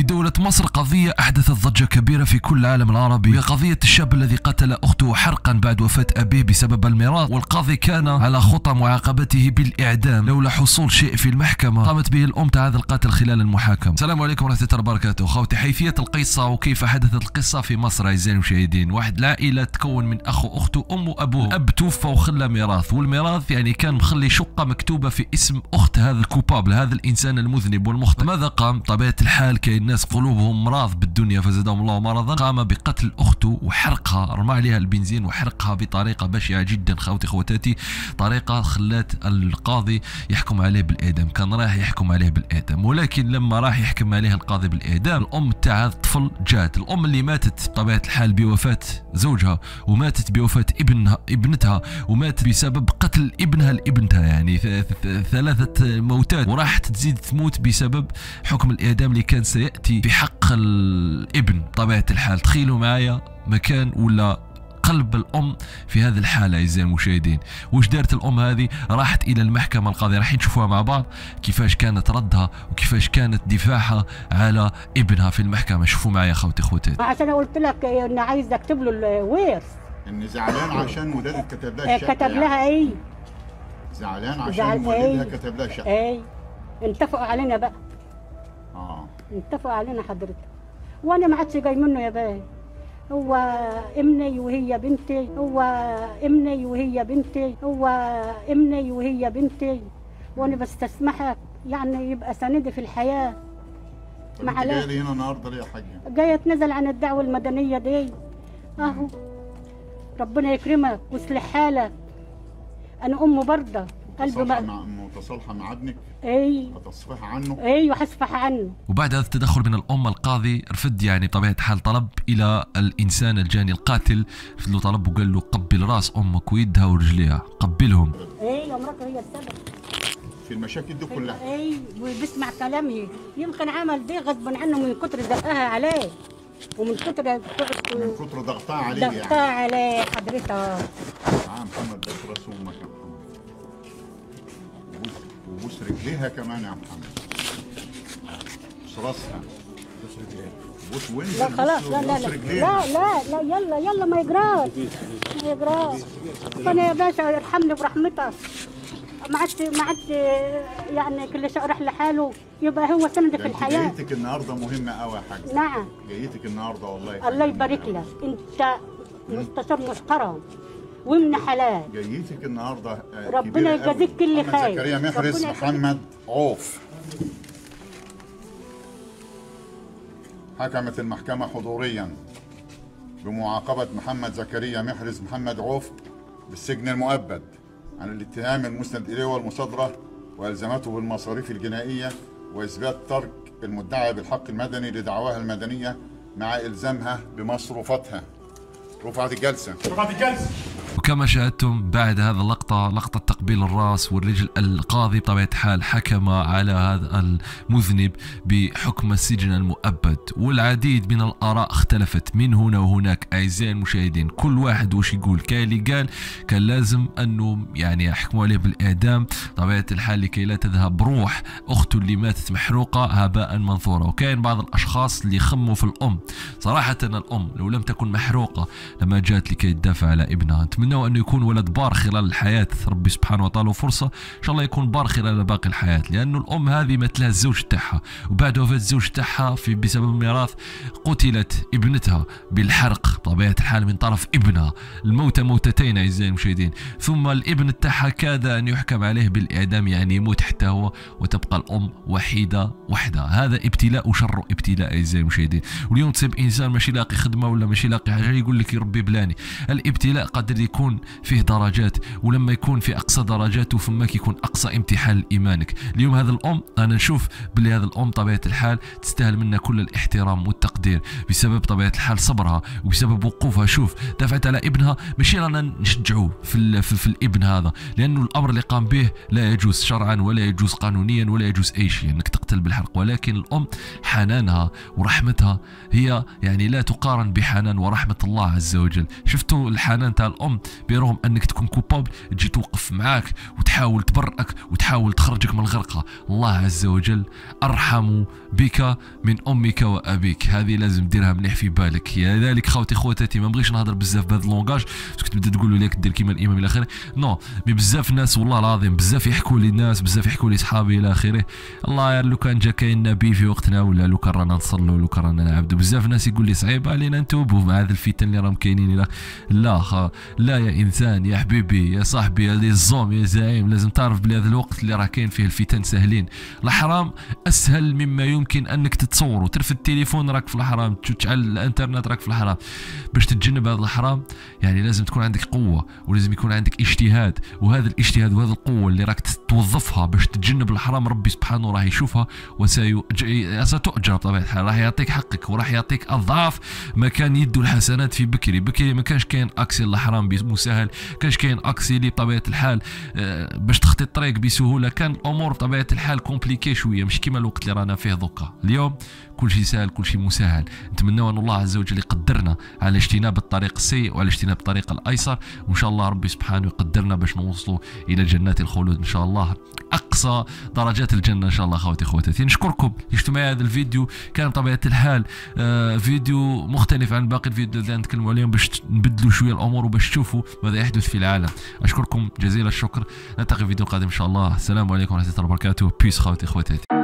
في دولة مصر قضية أحدثت ضجة كبيرة في كل العالم العربي. قضية الشاب الذي قتل أخته حرقا بعد وفاة أبيه بسبب الميراث والقاضي كان على خطى معاقبته بالإعدام لولا حصول شيء في المحكمة. قامت به الأم تاع هذا القاتل خلال المحاكمة. السلام عليكم ورحمة الله وبركاته. خوتي حيثية القصة وكيف حدثت القصة في مصر أعزائي المشاهدين؟ واحد العائلة تكون من أخ وأخته أم وأبوه. الأب توفى وخلى ميراث والميراث يعني كان مخلي شقة مكتوبة في اسم أخت هذا الكوبابل هذا الإنسان المذنب والمخطئ. ماذا قام؟ طبيعة الحال كاين ناس قلوبهم مراض بالدنيا فزادهم الله مرضا. قام بقتل أخته وحرقها رمى عليها البنزين وحرقها بطريقة بشعة جدا. خوتي خواتاتي طريقة خلات القاضي يحكم عليه بالإعدام كان راح يحكم عليه بالإعدام ولكن لما راح يحكم عليه القاضي بالإعدام الأم تاع الطفل جات. الأم اللي ماتت بطبيعة الحال بوفاة زوجها وماتت بوفاة ابنها ابنتها ومات بسبب قتل ابنها لابنتها يعني. ثلاثة موتات وراح تزيد تموت بسبب حكم الإعدام اللي كان سيأتي بحق الابن بطبيعة الحال. تخيلوا معايا مكان ولا قلب الأم في هذه الحالة أعزائي المشاهدين. واش دارت الأم هذه؟ راحت إلى المحكمة القاضية. راح نشوفوها مع بعض كيفاش كانت ردها وكيفاش كانت دفاعها على ابنها في المحكمة. شوفوا معايا خوتي خوتي عشان قلت لك إن عايز أكتب له الورث. ان زعلان عشان ولادك كتب لها الشقة كتب لها إيه؟ زعلان عشان والدها إيه. كتب لها الشقة. إيه؟ اتفقوا علينا بقى. آه. اتفقوا علينا حضرتك. وأنا ما عادش جاي منه يا باي هو ابني وهي بنتي. هو ابني وهي بنتي. هو ابني وهي بنتي. وأنا بستسمحك. يعني يبقى سندي في الحياة. معلش. جاية هنا النهارده ليه يا حاجة؟ جاية اتنزل عن الدعوة المدنية دي. أهو. ربنا يكرمك ويصلح حالك. أنا أم برضة. ما مع متصالحه مع ابنك. أي. هتصفح عنه. اي وحسفح عنه. وبعد هذا التدخل من الأم القاضي رفض يعني بطبيعة الحال طلب إلى الإنسان الجاني القاتل. رفض له طلب وقال له قبل راس أمك ويدها ورجليها. قبلهم. أي ومراته هي السبب. في المشاكل دي كلها. أي وبيسمع كلامي يمكن عمل دي غصبا عنه من كتر دقها عليه. ومن كتر من كتر ضغطها عليه ضغطها يعني عليه حضرتك تعال محمد بس راس أمك وبوس رجليها كمان يا محمد بوس راسها. بوس رجليها بوس وانت لا خلاص لا لا لا. لا لا لا يلا يلا ما يجراش ما يجراش أنا يا باشا ارحمني برحمتك ما عادش ما عادش يعني كل شيء راح لحاله. يبقى هو سندي في الحياة. جايتك النهارده مهمة قوي يا حاج. نعم. جايتك النهارده والله. الله. يبارك لك. انت مستشار محترم. ومن حلال جايتك النهارده آه، ربنا. يجازيك كل خير. زكريا محرز. محمد عوف حكمت المحكمة حضوريا بمعاقبة محمد زكريا محرز محمد عوف بالسجن المؤبد عن الاتهام المسند إليه والمصادرة وألزمته بالمصاريف الجنائية وإثبات ترك المدعي بالحق المدني لدعواها المدنية مع إلزامها بمصروفاتها رفعت الجلسة وكما شاهدتم بعد هذا اللقطة لقطة تقبيل الرأس والرجل القاضي بطبيعة الحال حكم على هذا المذنب بحكم السجن المؤبد. والعديد من الآراء اختلفت من هنا وهناك. أعزائي المشاهدين كل واحد وش يقول؟ كان اللي قال كان لازم أنه يعني يحكموا عليه بالإعدام. طبيعة الحال لكي لا تذهب روح أخته اللي ماتت محروقة هباء منثورا وكاين بعض الأشخاص اللي يخموا في الأم. صراحة الأم لو لم تكن محروقة لما جاءت لكي تدافع على ابنها. نتمنى أنه يكون ولد بار خلال الحياة. ربي سبحانه وتعالى له فرصة إن شاء الله يكون بار خلال باقي الحياة لأنه الأم هذه مثلها الزوج تاعها وبعد وفاة الزوج تاعها في بسبب الميراث قتلت ابنتها بالحرق بطبيعة الحال من طرف ابنها الموتة موتتين أعزائي المشاهدين ثم الابن تاعها كاد أن يحكم عليه بالإعدام يعني يموت حتى هو وتبقى الأم وحيدة وحدها هذا ابتلاء وشر ابتلاء أعزائي المشاهدين واليوم تصيب إنسان ماشي لاقي خدمة ولا ماشي لاقي حاجة يقول لك يربي بلاني الابتلاء قد يكون فيه درجات ولما يكون في أقصى درجاته فماك يكون أقصى امتحان لإيمانك. اليوم هذا الأم أنا نشوف باللي هذا الأم طبيعة الحال تستاهل منا كل الاحترام والتقدير. بسبب طبيعة الحال صبرها وبسبب وقوفها شوف دافعت على ابنها ماشي رانا نشجعوه في, في, في الابن هذا. لأنه الأمر اللي قام به لا يجوز شرعا ولا يجوز قانونيا ولا يجوز أي شيء أنك تقتل بالحرق. ولكن الأم حنانها ورحمتها هي يعني لا تقارن بحنان ورحمة الله عز وجل. شفتوا الحنان تاع الأم؟ برغم أنك تكون كوبابل تجي توقف معاك وتحاول تبرئك وتحاول تخرجك من الغرقة. الله عز وجل أرحم بك من أمك وأبيك. هذه لازم ديرها مليح في بالك. لذلك خوتي خواتاتي ما بغيش نهضر بزاف بهذا ال langage parce que تبدا تقولوا لك دير كيما الإمام إلى آخره. non mais بزاف ناس والله العظيم بزاف يحكوا لي الناس بزاف يحكوا لي صحابي إلى آخره. الله يا لو كان جا كاين نبي في وقتنا ولا لو كان رانا نصلوا لو كان رانا نعبدوا. بزاف ناس يقول لي صعيب علينا نتوبوا مع هذا الفتن اللي راهم كاينين لا لا لا يا إنسان يا حبيبي يا صاحبي. يا ال homme يا زعيم لازم تعرف بلي هذا الوقت اللي راه كاين فيه الفتن سهلين. الحرام أسهل مما يمكن أنك تتصوره. ترفد التليفون راك في الحرام تشعل الإنترنت راك في الحرام. باش تتجنب هذا الحرام يعني لازم تكون عندك قوة ولازم يكون عندك اجتهاد. وهذا الاجتهاد وهذه القوة اللي راك توظفها باش تتجنب الحرام ربي سبحانه راه يشوفها وستؤجر بطبيعة الحال. راح يعطيك حقك وراح يعطيك أضعاف ما كان يدو الحسنات في بكري. بكري ما كانش كاين accès الحرام بسهل كانش كاين accès بطبيعة الحال آه، باش تخطي الطريق بسهولة كان الأمور بطبيعة الحال كومبليكي شوية مش كيما الوقت اللي رانا فيه دوكا. اليوم كل شيء سهل كل شيء مسهل نتمنى أن الله عز وجل يقدرنا على اجتناب الطريق السيء وعلى اجتناب الطريق الأيسر وإن شاء الله ربي سبحانه يقدرنا باش نوصلوا إلى جنات الخلود إن شاء الله. أقصى درجات الجنة إن شاء الله أخواتي اخواتي نشكركم. شفتوا معي هذا الفيديو؟ كان بطبيعة الحال آه فيديو مختلف عن باقي الفيديو اللي نتكلموا عليهم باش نبدلوا شوية الأمور وباش تشوفوا ماذا يحدث في العالم. أشكركم جزيل الشكر. نلتقي في فيديو قادم إن شاء الله. السلام عليكم ورحمة الله وبركاته. بيس أخواتي اخواتي